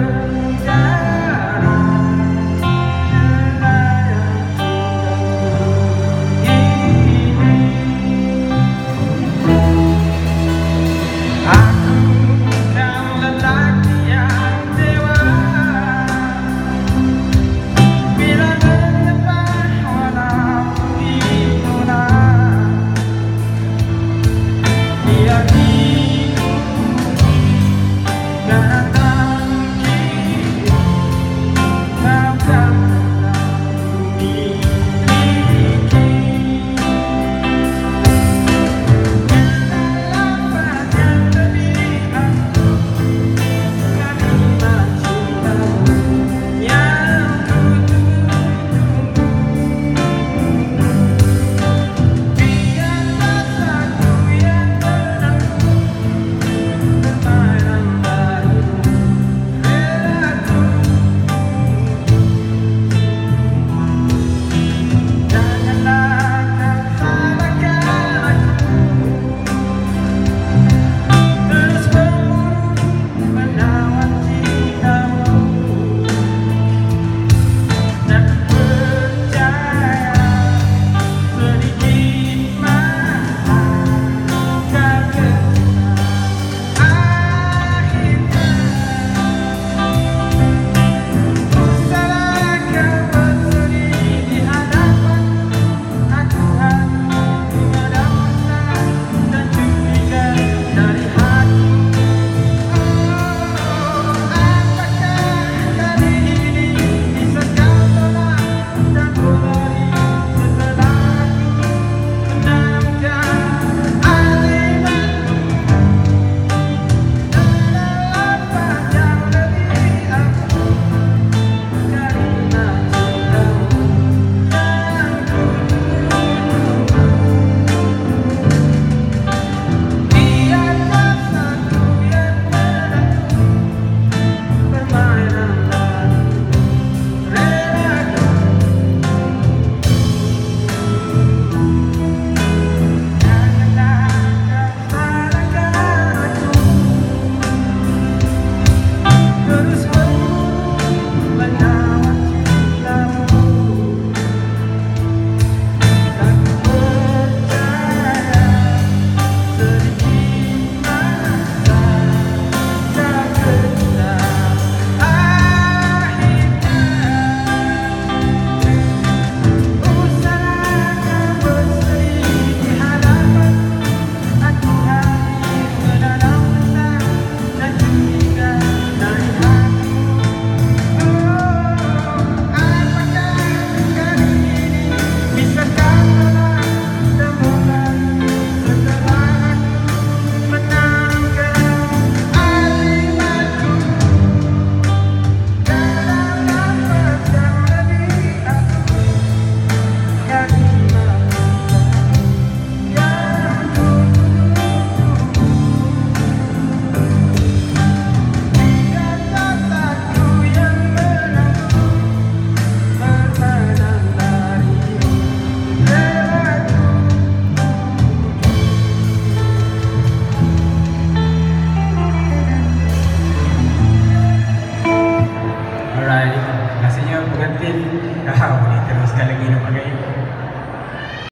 world.